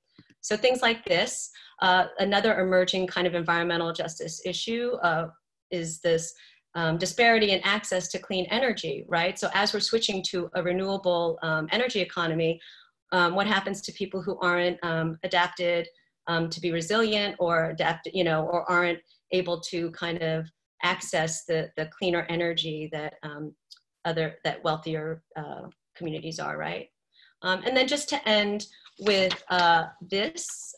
[SPEAKER 3] So things like this. Uh, another emerging kind of environmental justice issue uh, is this um, disparity in access to clean energy, right? So as we're switching to a renewable um, energy economy, um, what happens to people who aren't um, adapted um, to be resilient or adapt, you know, or aren't able to kind of access the, the cleaner energy that um, other, that wealthier uh, communities are, right? and then just to end with uh, this,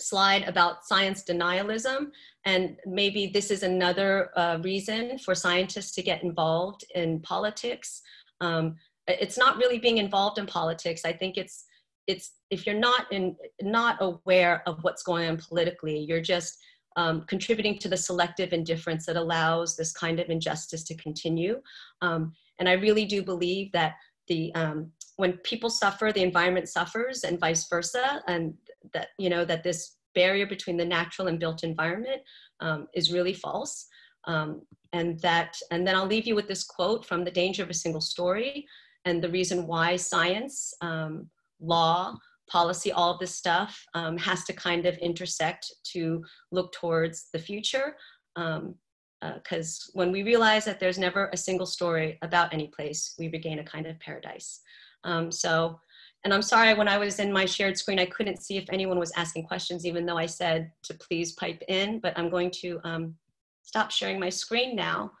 [SPEAKER 3] slide about science denialism. And maybe this is another uh, reason for scientists to get involved in politics. Um, it's not really being involved in politics. I think it's, it's if you're not in, not aware of what's going on politically, you're just um, contributing to the selective indifference that allows this kind of injustice to continue. Um, and I really do believe that the um, when people suffer, the environment suffers, and vice versa. And that you know that this barrier between the natural and built environment um, is really false. Um, and that, and then I'll leave you with this quote from The Danger of a Single Story and the reason why science, um, law, policy, all of this stuff um, has to kind of intersect to look towards the future. Because um, uh, when we realize that there's never a single story about any place, we regain a kind of paradise. Um, so and I'm sorry, when I was in my shared screen, I couldn't see if anyone was asking questions, even though I said to please pipe in, but I'm going to um, stop sharing my screen now,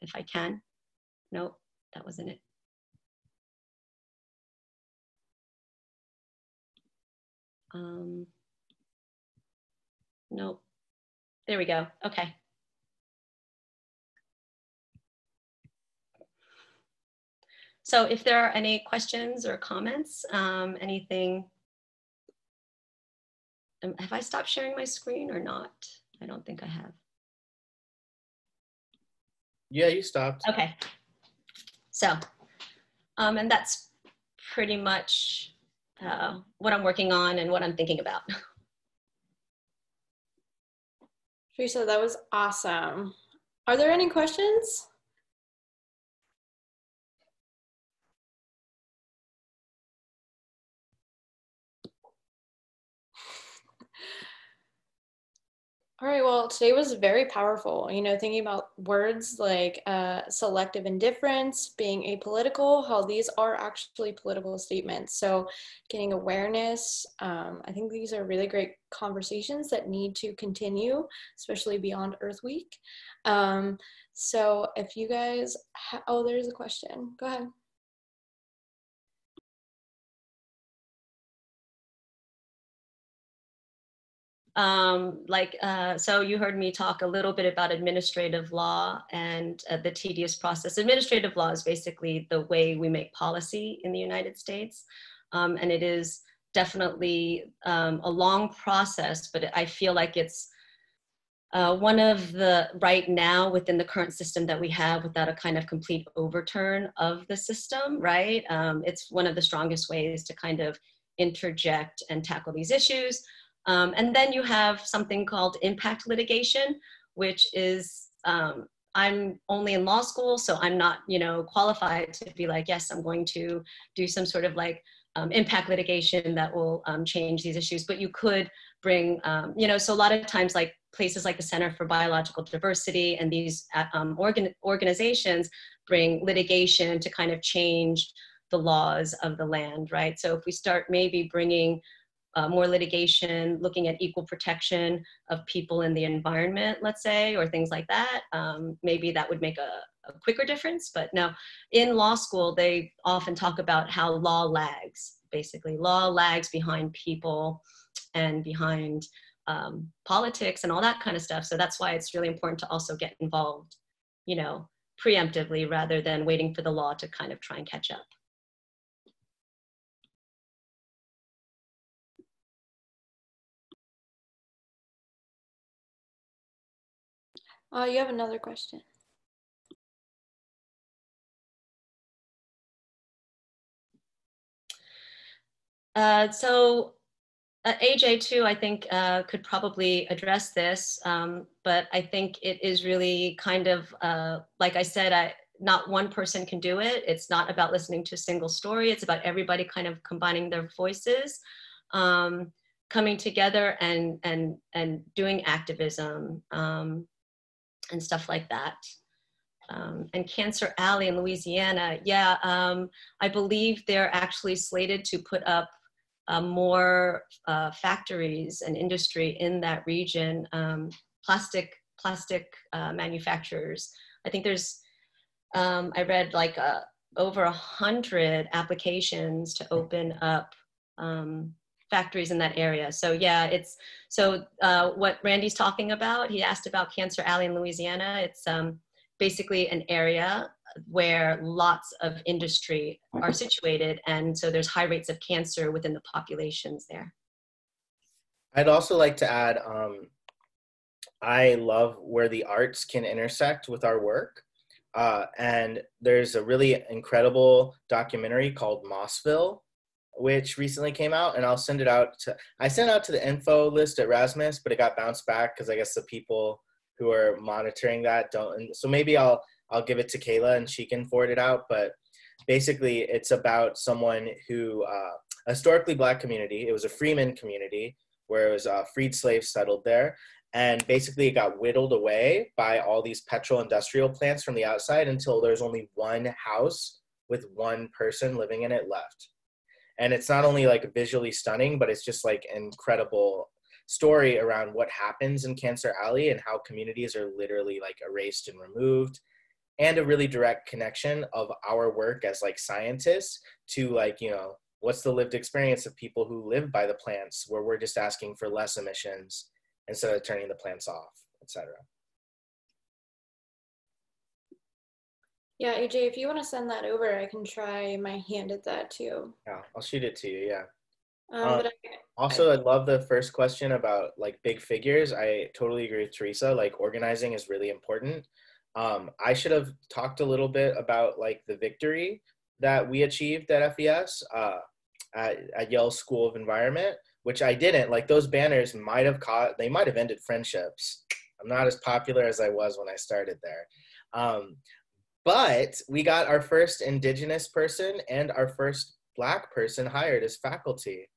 [SPEAKER 3] if I can. Nope, that wasn't it. Um, nope. There we go. Okay. So if there are any questions or comments, um, anything, um, have I stopped sharing my screen or not? I don't think I have.
[SPEAKER 2] Yeah, you stopped.
[SPEAKER 3] Okay. So, um, and that's pretty much uh, what I'm working on and what I'm thinking about.
[SPEAKER 1] Theresa, that was awesome. Are there any questions? All right, well, today was very powerful. You know, thinking about words like uh, selective indifference, being apolitical, how these are actually political statements. So, getting awareness, um, I think these are really great conversations that need to continue, especially beyond Earth Week. Um, so, if you guys, ha- oh, there's a question. Go ahead.
[SPEAKER 3] Um, like, uh, so you heard me talk a little bit about administrative law and uh, the tedious process. Administrative law is basically the way we make policy in the United States. Um, and it is definitely um, a long process, but I feel like it's uh, one of the right now within the current system that we have without a kind of complete overturn of the system, right? Um, it's one of the strongest ways to kind of interject and tackle these issues. Um, and then you have something called impact litigation, which is um, I'm only in law school, so I'm not, you know, qualified to be like, yes, I'm going to do some sort of like um, impact litigation that will um, change these issues. But you could bring, um, you know, so a lot of times, like places like the Center for Biological Diversity and these uh, um, organ- organizations bring litigation to kind of change the laws of the land, right? So if we start maybe bringing uh, more litigation, looking at equal protection of people in the environment, let's say, or things like that, um, maybe that would make a, a, quicker difference. But no, in law school, they often talk about how law lags, basically. Law lags behind people and behind um, politics and all that kind of stuff. So that's why it's really important to also get involved, you know, preemptively rather than waiting for the law to kind of try and catch up.
[SPEAKER 1] Uh, you have another question.
[SPEAKER 3] Uh, so uh, AJ too, I think uh, could probably address this, um, but I think it is really kind of uh, like I said, I, not one person can do it. It's not about listening to a single story. It's about everybody kind of combining their voices, um, coming together and and and doing activism. Um, and stuff like that. Um, and Cancer Alley in Louisiana, yeah, um, I believe they're actually slated to put up uh, more uh, factories and industry in that region. Um, plastic plastic uh, manufacturers. I think there's, um, I read like uh, over a hundred applications to open up um, factories in that area. So yeah, it's so uh, what Randy's talking about. He asked about Cancer Alley in Louisiana. It's um, basically an area where lots of industry are situated, and so there's high rates of cancer within the populations there.
[SPEAKER 2] I'd also like to add, um, I love where the arts can intersect with our work. Uh, and there's a really incredible documentary called Mossville which recently came out, and I'll send it out to. I sent out to the info list at RSMAS, but it got bounced back because I guess the people who are monitoring that don't. And so maybe I'll I'll give it to Kayla and she can forward it out. But basically, it's about someone who uh, historically black community. It was a freeman community where it was uh, freed slaves settled there, and basically it got whittled away by all these petrol industrial plants from the outside until there's only one house with one person living in it left and it's not only like visually stunning but it's just like incredible story around what happens in cancer alley and how communities are literally like erased and removed and a really direct connection of our work as like scientists to like you know what's the lived experience of people who live by the plants where we're just asking for less emissions instead of turning the plants off etc
[SPEAKER 1] Yeah, AJ, if you want to send that over, I can try my hand at that too.
[SPEAKER 2] Yeah, I'll shoot it to you. Yeah.
[SPEAKER 1] Um,
[SPEAKER 2] Um,
[SPEAKER 1] but I,
[SPEAKER 2] Also, I love the first question about like big figures. I totally agree with Theresa. Like organizing is really important. Um, I should have talked a little bit about like the victory that we achieved at FES uh, at, at Yale School of Environment, which I didn't. Like those banners might have caught, they might have ended friendships. I'm not as popular as I was when I started there. Um, but we got our first Indigenous person and our first Black person hired as faculty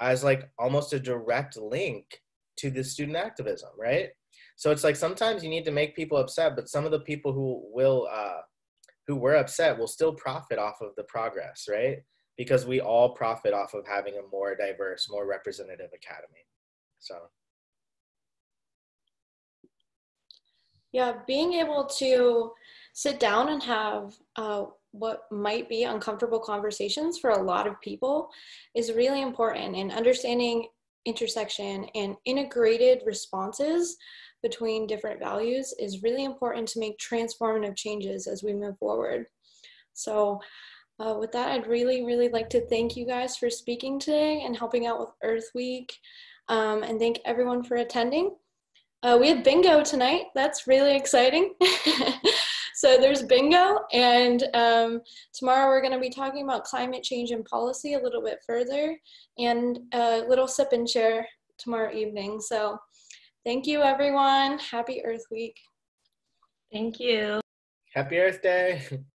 [SPEAKER 2] as like almost a direct link to the student activism, right? So it's like sometimes you need to make people upset, but some of the people who will uh, who were upset will still profit off of the progress, right? Because we all profit off of having a more diverse, more representative academy. So
[SPEAKER 1] yeah, being able to sit down and have uh, what might be uncomfortable conversations for a lot of people is really important and understanding intersection and integrated responses between different values is really important to make transformative changes as we move forward. So uh, with that, I'd really, really like to thank you guys for speaking today and helping out with Earth Week um, and thank everyone for attending. Uh, we have bingo tonight. That's really exciting. so there's bingo, and um, tomorrow we're going to be talking about climate change and policy a little bit further, and a little sip and share tomorrow evening. So thank you, everyone. Happy Earth Week.
[SPEAKER 3] Thank you.
[SPEAKER 2] happy Earth Day.